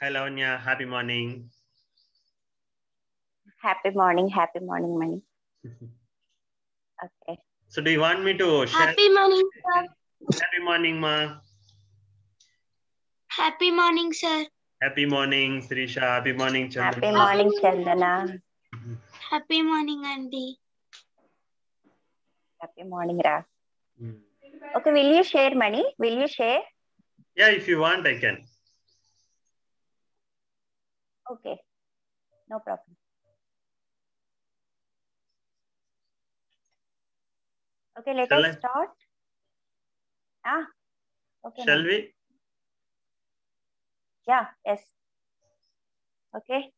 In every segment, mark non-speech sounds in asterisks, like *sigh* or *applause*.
Hi, Lavanya. Happy morning. Happy morning, happy morning, Mani. *laughs* Okay. So, do you want me to share? Happy morning, sir. Happy morning, Ma. Happy morning, sir. Happy morning, Srisha. Happy morning, Chandra. Happy morning, Chandana. Happy morning, Auntie. Happy morning, Ra. Mm. Okay, will you share, Mani? Will you share? Yeah, if you want, I can. Okay. No problem. Okay, let Shall us I? start. Ah, okay. Shall ma'am. we? Yeah, yes. Okay.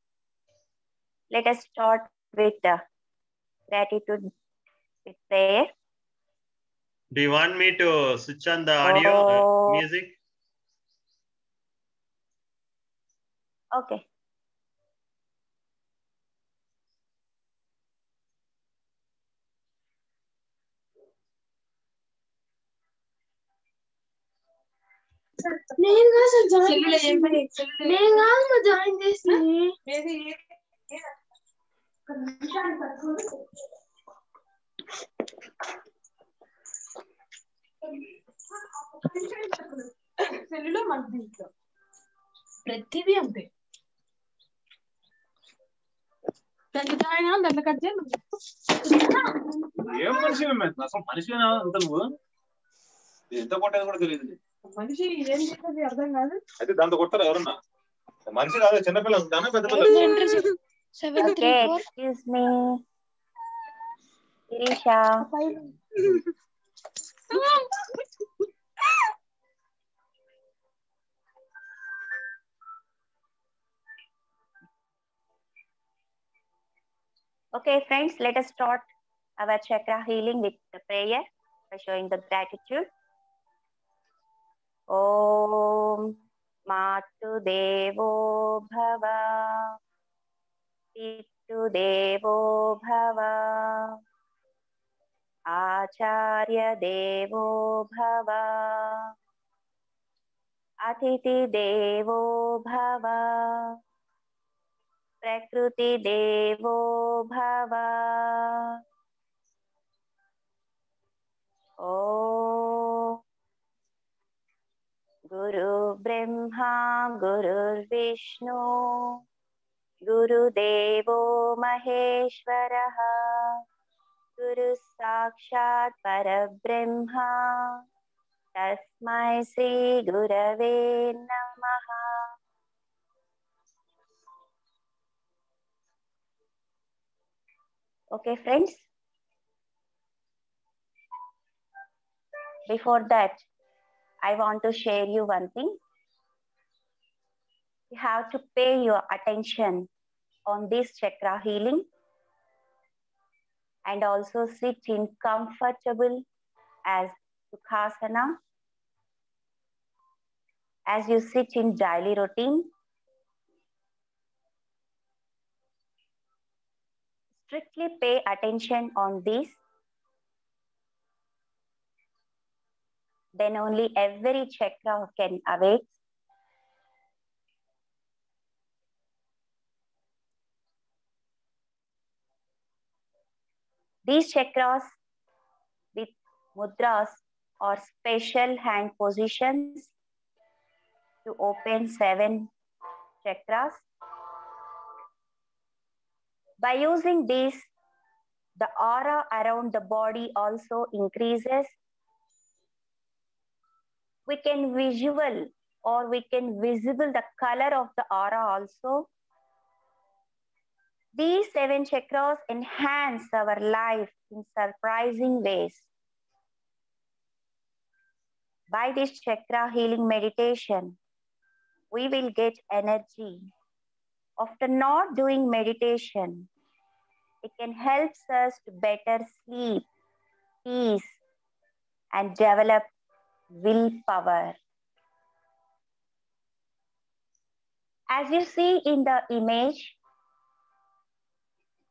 Let us start with the gratitude with prayer. Do you want me to switch on the audio uh, Oh. music? Okay. నేను కాదు join చేసింది. నేను కాదు join చేసింది. సెల్లులో మనకి దీంట్లో ప్రతిదీ అంతే. దాంట్లో జాయిన్ అవ్వాలి, దాంట్లో కట్ చేయాలి ఏం మనిషి అసలు అంత నువ్వు? ఎంత కొట్టేది కూడా తెలియదు మనిషి ఏం చేసేది అర్థం కాదు అయితే దాంతో కొడతారు ఎవరన్నా మనిషి కాదు చిన్నపిల్ల దానా పెద్ద పిల్ల Okay, excuse me. Sirisha. Okay, friends, let us start our chakra healing with the prayer by showing the gratitude. ॐ मातृदेवो भव। पितृदेवो भव। आचार्यदेवो भव। अतिथिदेवो भव। प्रकृतिदेवो भव। ॐ गुरु ब्रह्मा गुरुर्विष्णु गुरुदेवो महेश्वरः गुरु साक्षात् परब्रह्मा तस्मै श्रीगुरवे नमः Okay, friends. Before that, I want to share you one thing. You have to pay your attention on this chakra healing and also sit in comfortable as Sukhasana. As you sit in daily routine, strictly pay attention on this. Then only every chakra can awake. These chakras with mudras or special hand positions to open seven chakras. By using this, the aura around the body also increases. We can visual or we can visible the color of the aura also. These seven chakras enhance our life in surprising ways. By this chakra healing meditation, we will get energy. After not doing meditation, it can help us to better sleep, peace, and develop willpower. As you see in the image,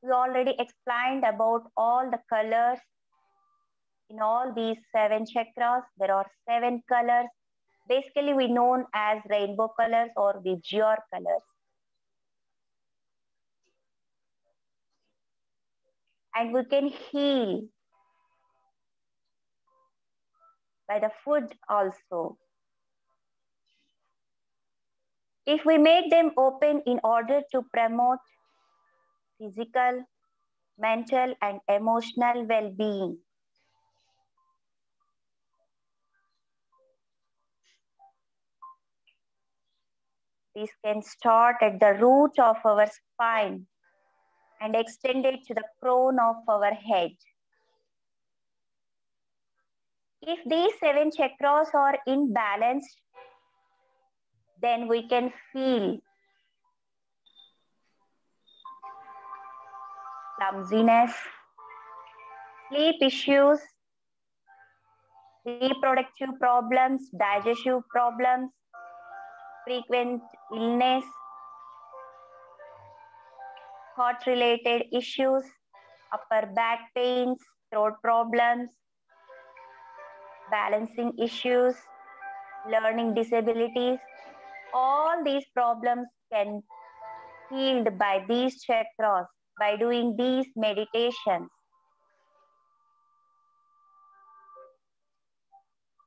we already explained about all the colors in all these seven chakras. There are seven colors Basically, we known as rainbow colors or VIBGYOR colors. And we can heal by the food also. If we make them open in order to promote physical, mental, and emotional well being. This can start at the root of our spine and extend it to the crown of our head. If these seven chakras are in balance, then we can feel clumsiness, sleep issues, reproductive problems, digestive problems, frequent illness, heart related issues, upper back pains, throat problems, balancing issues, learning disabilities. All these problems can healed by these chakras by doing these meditations.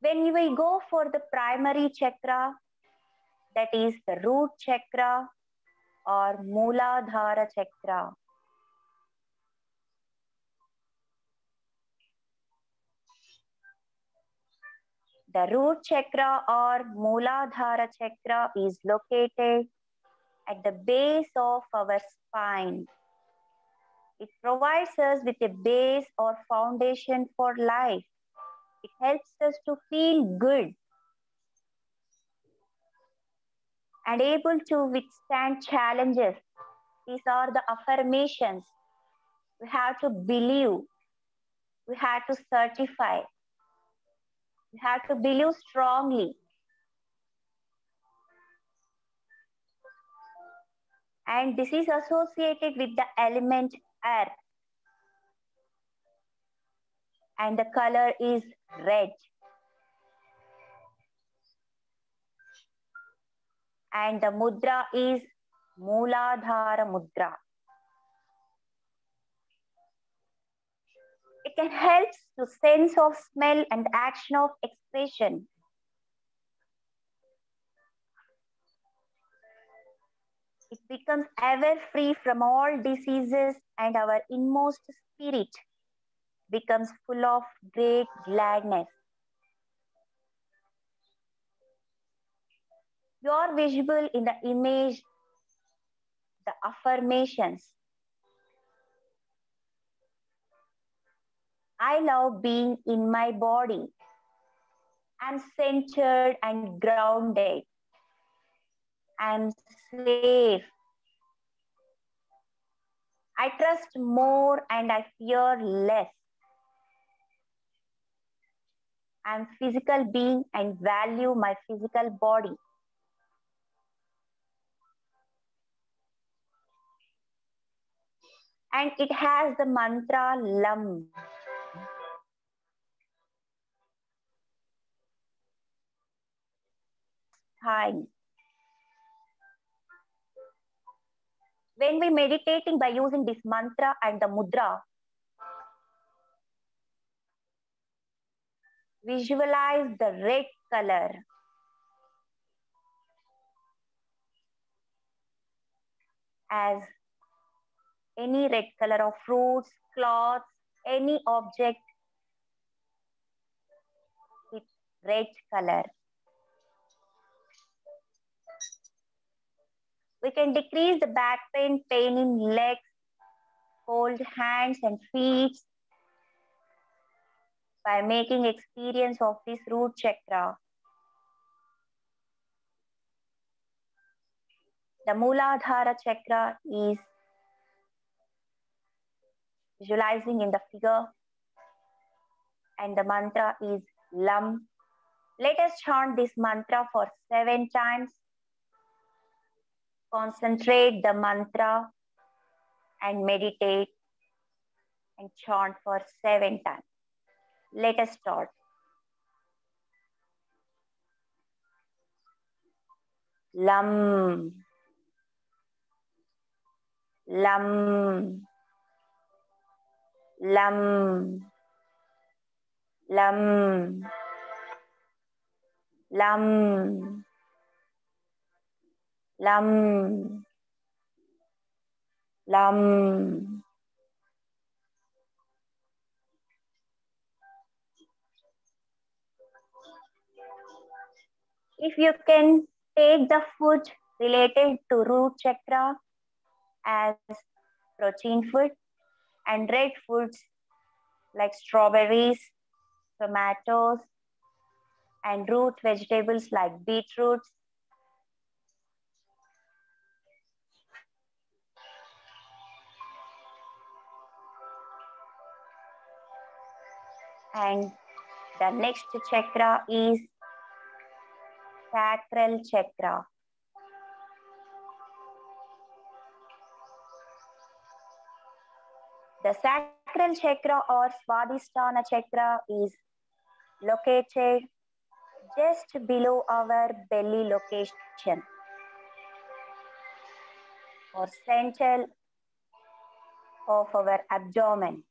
When we go for the primary chakra, that is the root chakra or Mooladhara chakra. The root chakra or Mooladhara chakra is located at the base of our spine. It provides us with a base or foundation for life. It helps us to feel good and able to withstand challenges. These are the affirmations. We have to believe. We have to certify. Have to believe strongly. And this is associated with the element air. And the color is red. and the mudra is Mooladhara Mudra. It can help to sense of smell and action of expression. It becomes ever free from all diseases and our inmost spirit becomes full of great gladness. you are visible in the image, the affirmations. I love being in my body. I'm centered and grounded. I'm safe. I trust more and I fear less. I'm physical being and value my physical body. and it has the mantra lam. Time. When we meditating by using this mantra and the mudra, visualize the red color. As any red color of fruits, cloths, any object with red color. We can decrease the back pain, pain in legs, cold hands and feet by making experience of this root chakra. The Mooladhara chakra is visualizing in the figure and the mantra is lam. Let us chant this mantra for seven times. Concentrate the mantra and meditate and chant for seven times. Let us start. lam. Lam. Lam. Lam. Lam lam lam if you can take the food related to root chakra as protein food and red foods like strawberries, tomatoes, and root vegetables like beetroots. And the next chakra is sacral chakra. The sacral chakra or Swadhisthana chakra is located just below our belly location or central of our abdomen.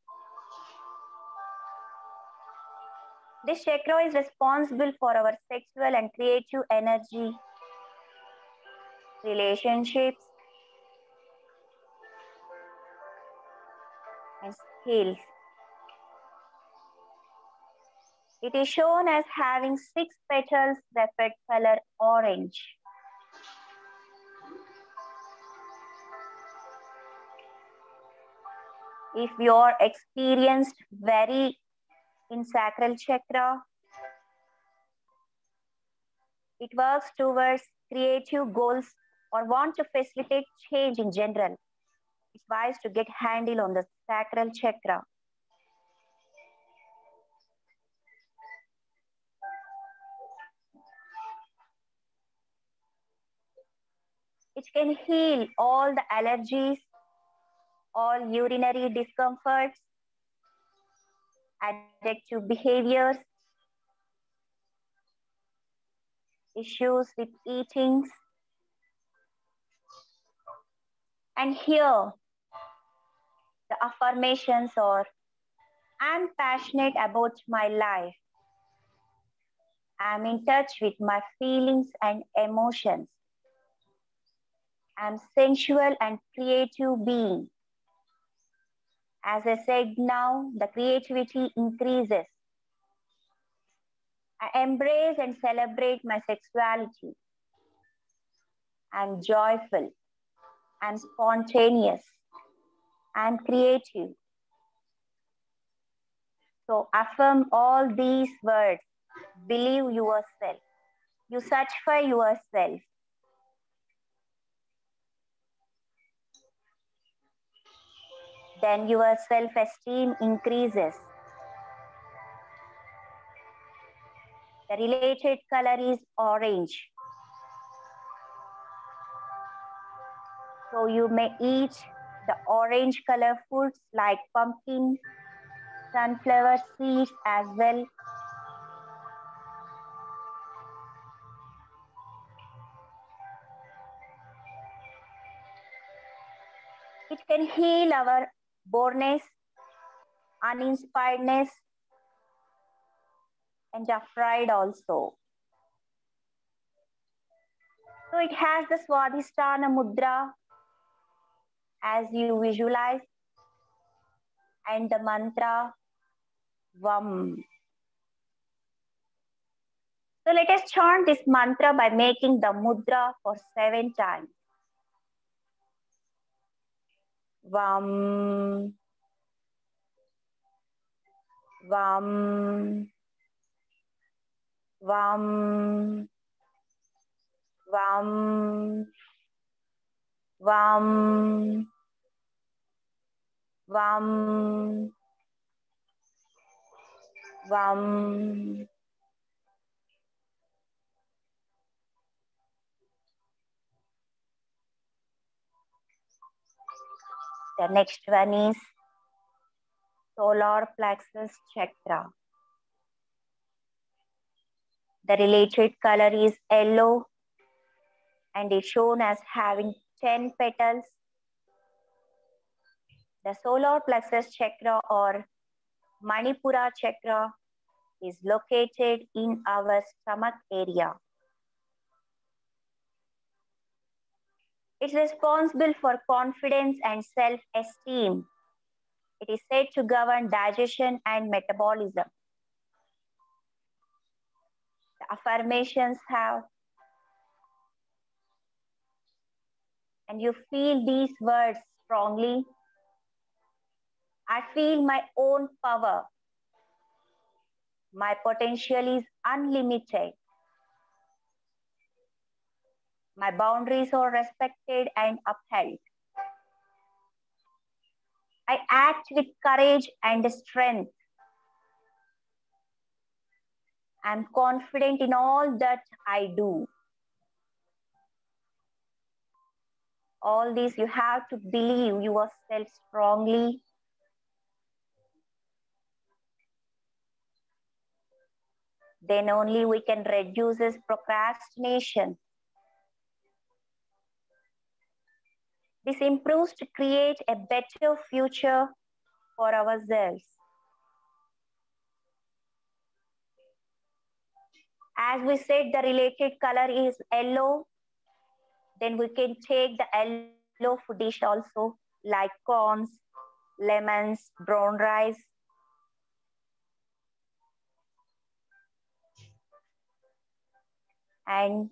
This chakra is responsible for our sexual and creative energy, relationships, and skills. It is shown as having six petals that color orange. If you are experienced very in sacral chakra, it works towards creative goals or want to facilitate change in general. It's wise to get handle on the sacral chakra. It can heal all the allergies, all urinary discomforts, addictive behaviors, issues with eatings. And here, the affirmations are I'm passionate about my life. I'm in touch with my feelings and emotions. I'm sensual and creative being. As I said now, the creativity increases. I embrace and celebrate my sexuality. I'm joyful. I'm spontaneous. I'm creative. So affirm all these words. Believe yourself. You satisfy yourself. Then your self-esteem increases. The related color is orange. So you may eat the orange color foods like pumpkin, sunflower seeds as well. It can heal our boredness, uninspiredness, and afraid also. So it has the Swadhisthana Mudra as you visualize and the mantra Vam. So let us chant this mantra by making the mudra for seven times. Vam. Vam. Vam. Vam. Vam. Vam. Vam. The next one is solar plexus chakra. The related color is yellow and is shown as having 10 petals. The solar plexus chakra or Manipura chakra is located in our stomach area. It's responsible for confidence and self-esteem. It is said to govern digestion and metabolism. The affirmations have, and you feel these words strongly. I feel my own power. My potential is unlimited. My boundaries are respected and upheld. I act with courage and strength. I'm confident in all that I do. All this you have to believe yourself strongly. Then only we can reduce this procrastination. This improves to create a better future for ourselves. As we said, the related color is yellow. Then we can take the yellow food dish also, like corns, lemons, brown rice. And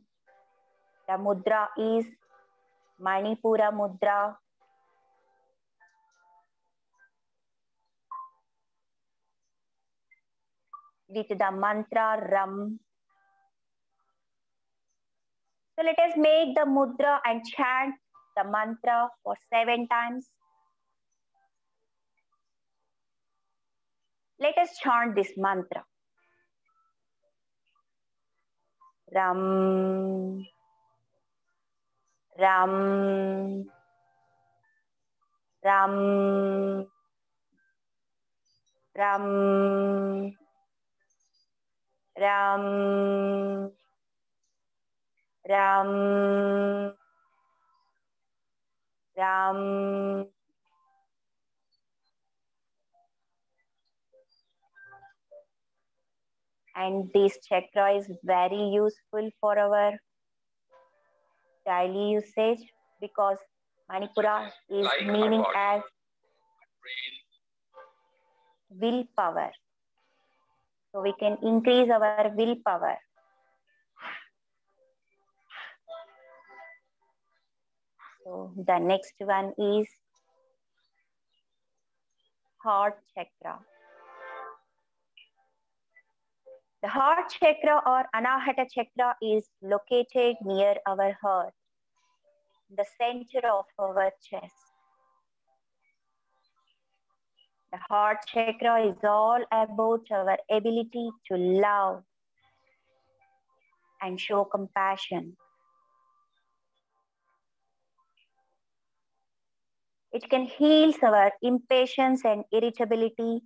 the mudra is Manipura Mudra. With the mantra Ram. So let us make the mudra and chant the mantra for seven times. Let us chant this mantra. Ram. Ram, Ram, Ram, Ram, Ram, Ram. And this chakra is very useful for our daily usage because Manipura is Like meaning as willpower. So we can increase our willpower. So the next one is heart chakra. The heart chakra or anahata chakra is located near our heart, the center of our chest. The heart chakra is all about our ability to love and show compassion. It can heal our impatience and irritability,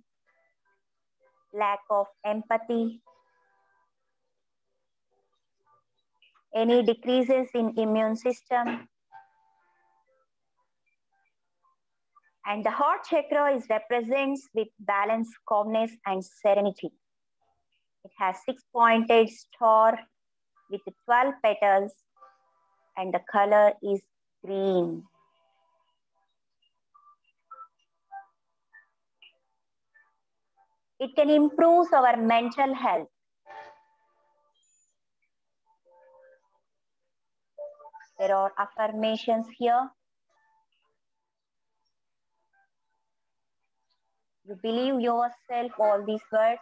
lack of empathy, any decreases in immune system. And the heart chakra is represents with balance, calmness, and serenity. It has six pointed star with 12 petals, and the color is green. It can improve our mental health. There are affirmations here. Believe yourself all these words.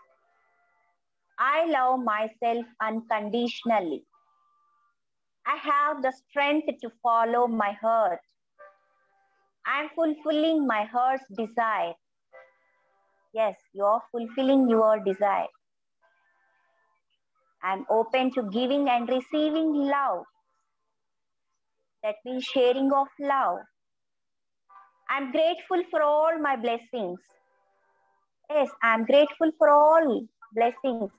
I love myself unconditionally. I have the strength to follow my heart. I'm fulfilling my heart's desire. Yes, you're fulfilling your desire. I'm open to giving and receiving love. That means sharing of love. I'm grateful for all my blessings. Yes, I'm grateful for all blessings.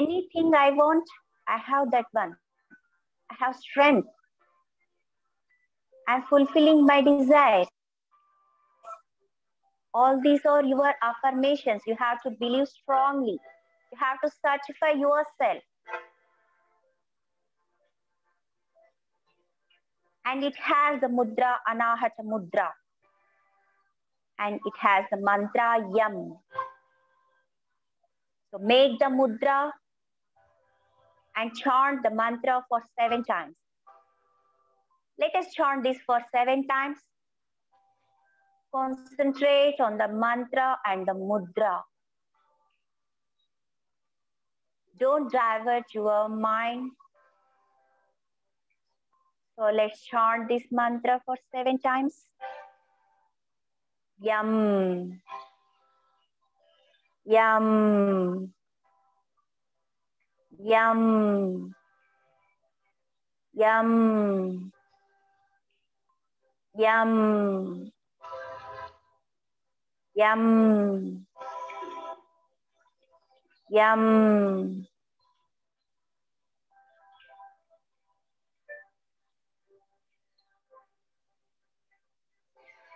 Anything I want, I have that one. I have strength. I'm fulfilling my desire. All these are your affirmations. You have to believe strongly. You have to certify yourself. And it has the mudra, anahata mudra. And it has the mantra yam. So make the mudra and chant the mantra for seven times. Let us chant this for seven times. Concentrate on the mantra and the mudra. Don't divert your mind. So let's chant this mantra for seven times. Yum. Yum. Yum. Yum. Yum. Yum. Yum.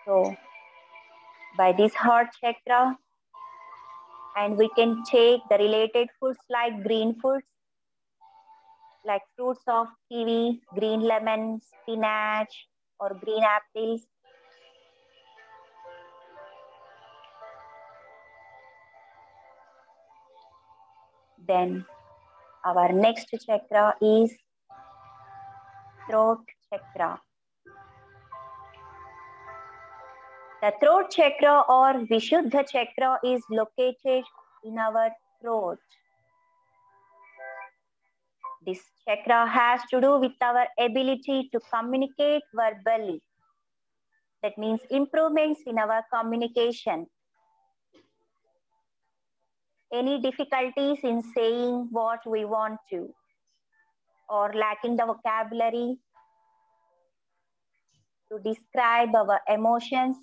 So, by this heart chakra, and we can take the related foods like green foods, like fruits of kiwi, green lemon, spinach, or green apples. Then our next chakra is throat chakra. The throat chakra or Vishuddha chakra is located in our throat. This chakra has to do with our ability to communicate verbally. That means improvements in our communication. Any difficulties in saying what we want to, or lacking the vocabulary to describe our emotions.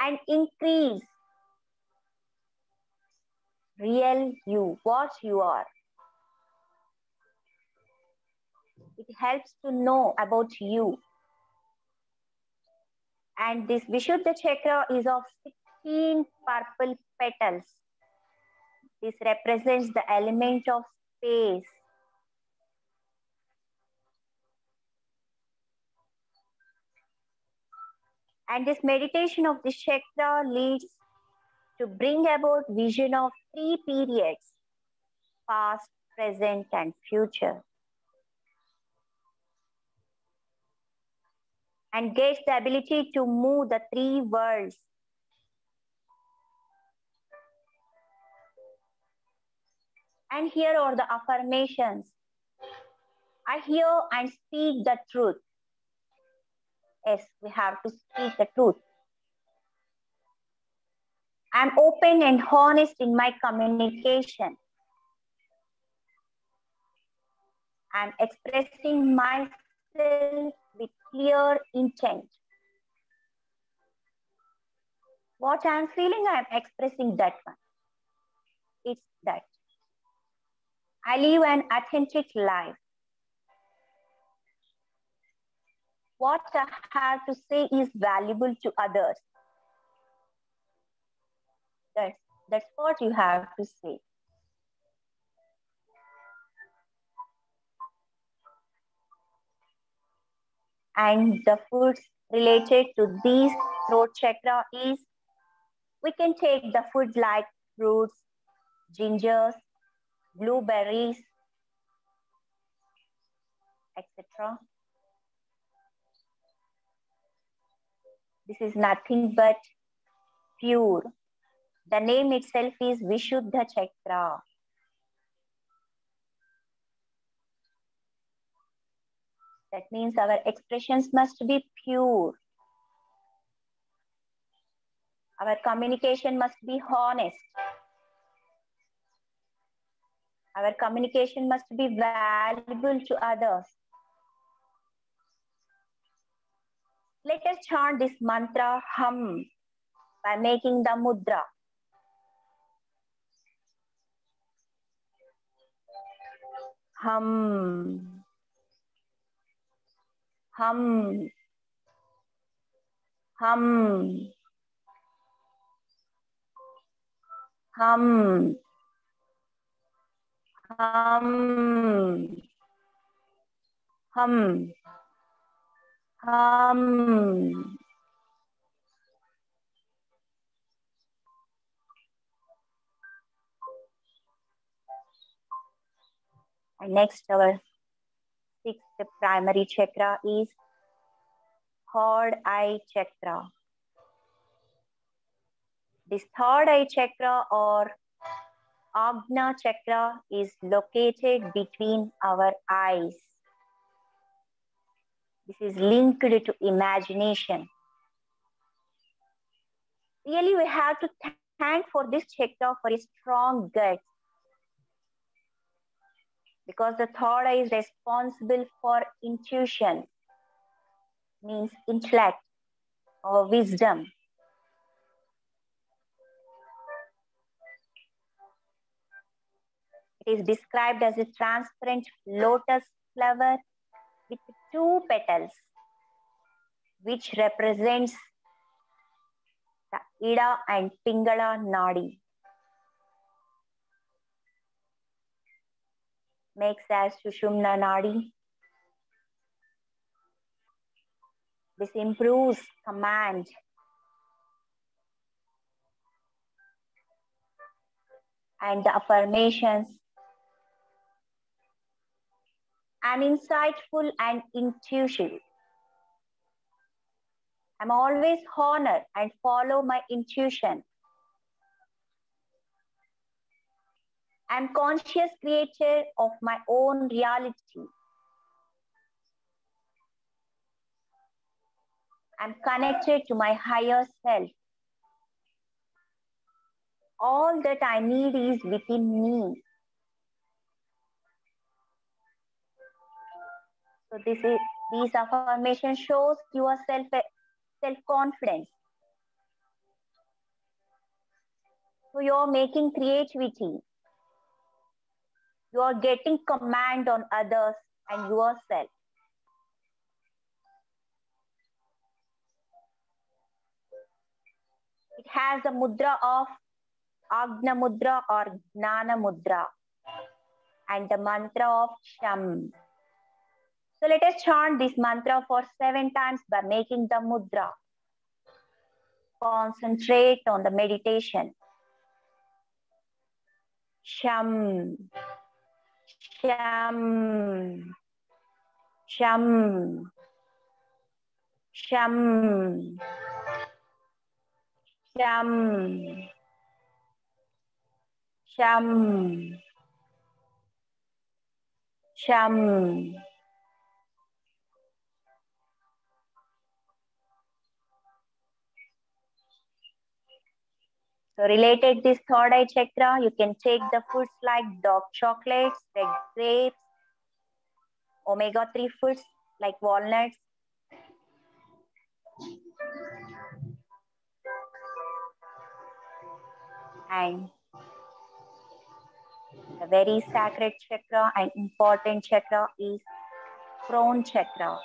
And increase real you, what you are. It helps to know about you. And this Vishuddha chakra is of 16 purple petals. This represents the element of space. And this meditation of the chakra leads to bring about vision of three periods, past, present, and future. And gets the ability to move the three worlds. And here are the affirmations. I hear and speak the truth. Yes, we have to speak the truth. I'm open and honest in my communication. I'm expressing myself with clear intent. What I'm feeling, I'm expressing that one. It's that. I live an authentic life. What I have to say is valuable to others. That's, that's what you have to say. And the foods related to these throat chakra is we can take the food like fruits, gingers, blueberries, etc. This is nothing but pure. The name itself is Vishuddha Chakra. That means our expressions must be pure. Our communication must be honest. Our communication must be valuable to others. Let us chant this mantra hum by making the mudra. hum, hum, hum, hum, hum, hum, Um, and next, our sixth primary chakra is third eye chakra. This third eye chakra or Agna chakra is located between our eyes. This is linked to imagination. Really, we have to thank for this chakra for its strong gut because the third eye is responsible for intuition, means intellect or wisdom. It is described as a transparent lotus flower with two petals, which represents the Ida and Pingala Nadi. makes as Sushumna Nadi. This improves command. And the affirmations. I'm insightful and intuitive. I'm always honored and follow my intuition. I'm conscious creator of my own reality. I'm connected to my higher self. All that I need is within me. So this is these affirmation shows your self self confidence. So you're making creativity you are getting command on others and yourself. It has the mudra of Agna mudra or Gnana mudra and the mantra of Sham. So let us chant this mantra for seven times by making the mudra. Concentrate on the meditation. Sham. Sham. Sham. Sham. Sham. Sham. Sham. So related this third eye chakra, you can take the foods like dark chocolates, red grapes, omega-3 foods like walnuts. And a very sacred chakra and important chakra is crown chakra.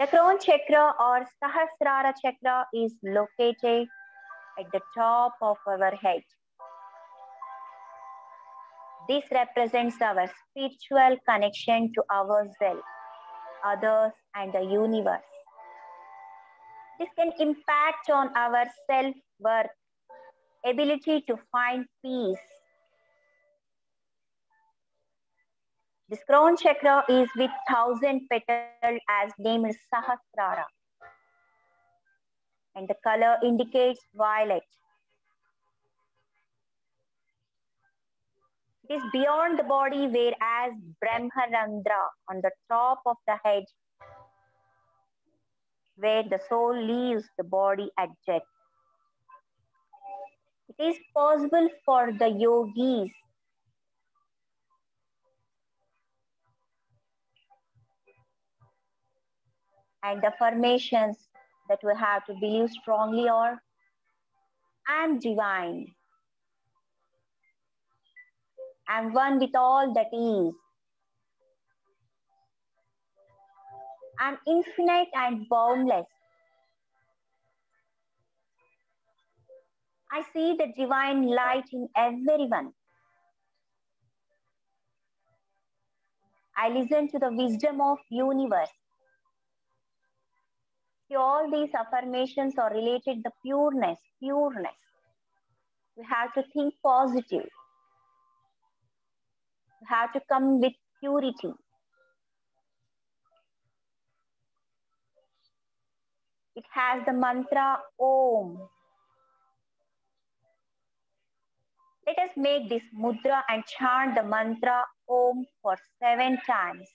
The crown chakra or Sahasrara chakra is located at the top of our head. This represents our spiritual connection to ourselves, others, and the universe. This can impact on our self-worth, ability to find peace. This crown chakra is with thousand petals as named Sahasrara. And the color indicates violet. It is beyond the body, whereas Brahmarandra on the top of the head, where the soul leaves the body at death. It is possible for the yogis and affirmations that we have to believe strongly or I am divine. I'm one with all that is. I'm infinite and boundless. I see the divine light in everyone. I listen to the wisdom of universe. All these affirmations are related the pureness, pureness. We have to think positive. We have to come with purity. It has the mantra Om. Let us make this mudra and chant the mantra Om for seven times.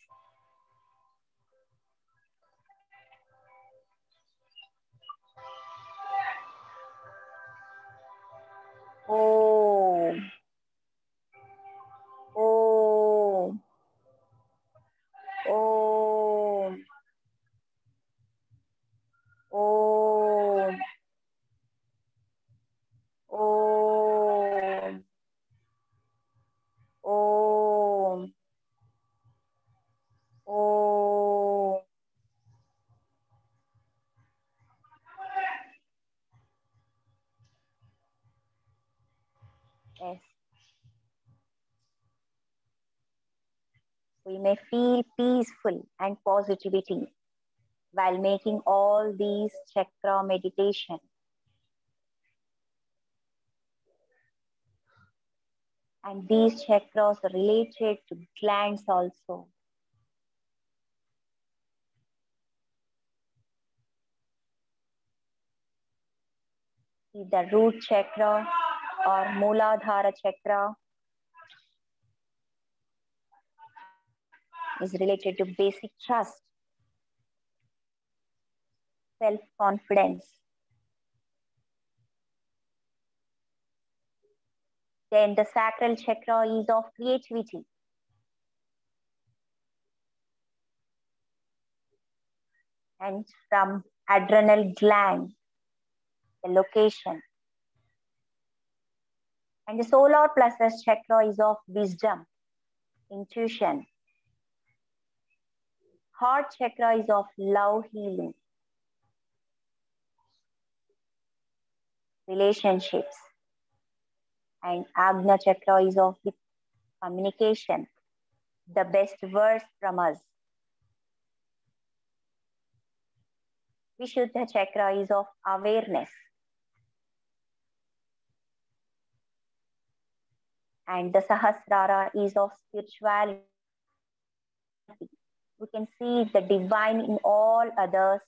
Om. Om. Om. Om. May feel peaceful and positivity while making all these chakra meditation. And these chakras are related to glands also. See the root chakra or Muladhara chakra is related to basic trust, self confidence. Then the sacral chakra is of creativity. And from adrenal gland, the location. And the solar plexus chakra is of wisdom, intuition. Heart chakra is of love healing, relationships. And Agna chakra is of communication, the best words from us. Vishuddha chakra is of awareness. And the Sahasrara is of spirituality. We can see the divine in all others.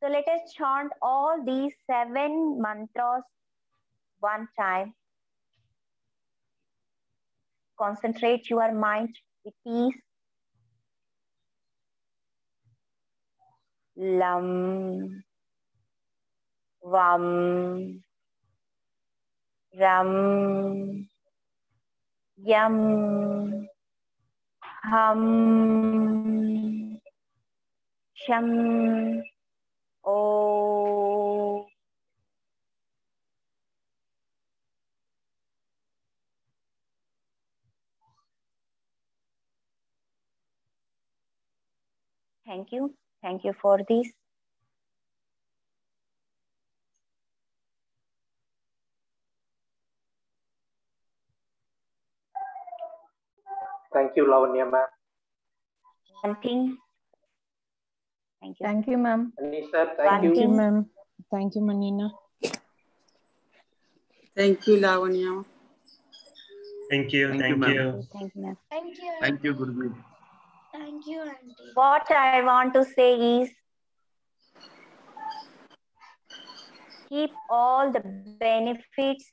So let us chant all these seven mantras one time. Concentrate your mind with peace. Lam, Vam, Ram, Yam, Hum, Sham, O. Thank you. Thank you for this. Thank you, Lavanya ma'am. One thing. Thank you. Thank you, ma'am. Anisha, thank One you. Thank you, ma'am. Thank you, Manina. Thank you, Lavanya. Thank you. Thank you, Thank ma'am. you. Thank you, ma'am. Thank you. Thank you, Guruji. Thank you, Auntie. What I want to say is keep all the benefits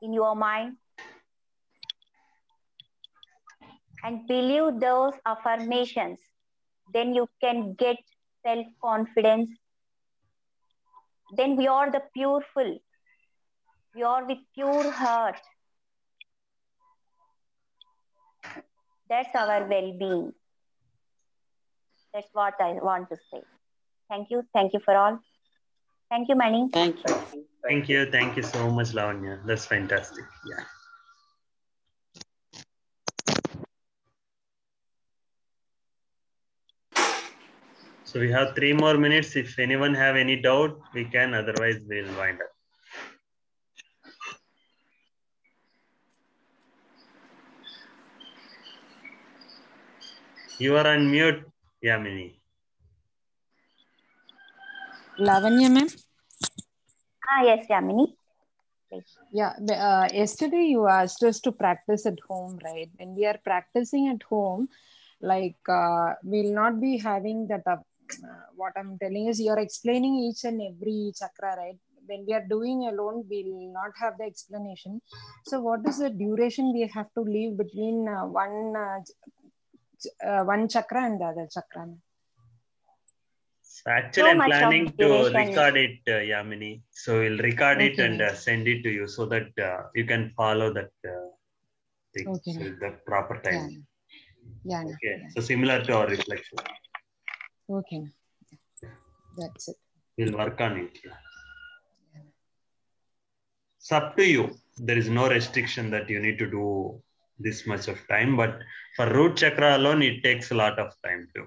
in your mind and believe those affirmations. Then you can get self confidence. Then we are the pureful. We are with pure heart. That's our well being. That's what I want to say. Thank you. Thank you for all. Thank you, Mani. Thank you. Thank you. Thank you so much, Lavanya. That's fantastic. Yeah. So we have three more minutes. If anyone have any doubt, we can. Otherwise, we'll wind up. You are on mute, Yamini. Lavanya ma'am? Ah, yes, Yamini. Yeah, uh, yesterday you asked us to practice at home, right? When we are practicing at home, like uh, we'll not be having that. Uh, what I'm telling is, you're explaining each and every chakra, right? When we are doing alone, we'll not have the explanation. So, what is the duration we have to leave between uh, one uh, ch- uh, one chakra and the other chakra? ma'am? So actually, I'm planning to record it, uh, Yamini. So we'll record it and uh, send it to you so that uh, you can follow that uh, thing Okay. so the proper time. Yeah. ma'am. Okay. So similar to our reflection, Okay. That's it. we'll work on it. It's up to you. There is no restriction that you need to do this much of time, but for root chakra alone, it takes a lot of time to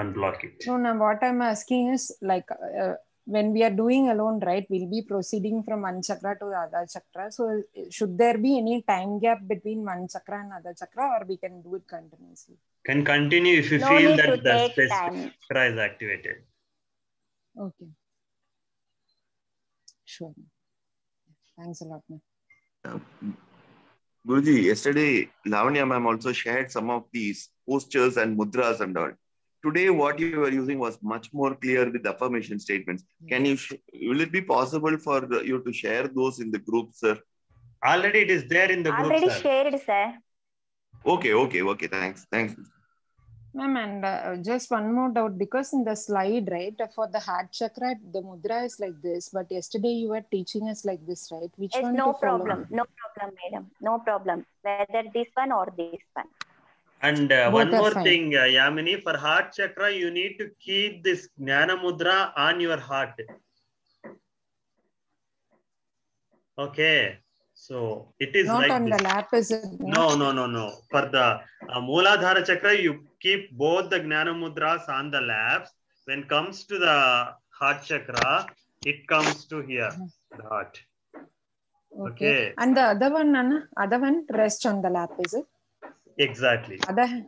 unblock it. So no, what I'm asking is like uh, when we are doing alone, right? We'll be proceeding from one chakra to the other chakra. So, should there be any time gap between one chakra and other chakra, or we can do it continuously? Can continue if you No feel that the take specific chakra is activated. Okay. Sure. Thanks a lot, ma'am. Uh, Guruji, yesterday Lavanya ma'am also shared some of these postures and mudras and all. Today, what you were using was much more clear with affirmation statements. Can you, will it be possible for you to share those in the group, sir? Already it is there in the group. Already sir. shared, sir. Okay, okay, okay. Thanks, thanks. Ma'am, and uh, just one more doubt because in the slide, right, for the heart chakra, the mudra is like this, but yesterday you were teaching us like this, right? Which Yes, one no to follow? problem. No problem, madam. No problem. Whether this one or this one. And uh, one more fine. thing, uh, Yamini, for heart chakra, you need to keep this Jnana Mudra on your heart. Okay. So it is Not like on this. the lap, is it? No, no, no, no. For the uh, Mooladhara chakra, you keep both the Jnana Mudras on the laps. When it comes to the heart chakra, it comes to here, the heart. Okay. Okay. And the other one, Anna, other one rest on the lap, is it? Exactly. Other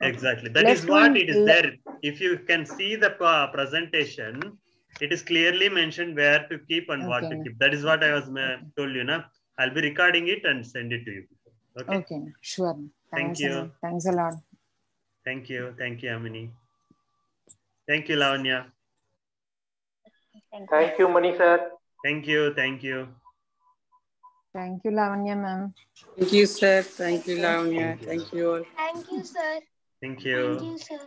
Exactly. That Left is what it is le- there. If you can see the uh, presentation, it is clearly mentioned where to keep and what to keep. That is what I was uh, told you. Na? I'll be recording it and send it to you. Okay. okay, sure. Thank you. A. Thanks a lot. Thank you. Thank you, Yamini. Thank you, Lavanya. Thank you. Thank you, Mani sir. Thank you. Thank you. Thank you, Lavanya ma'am. Thank you, sir. Thank you, Lavanya. Thank you all. Thank you, sir. Thank Thank you. you, sir.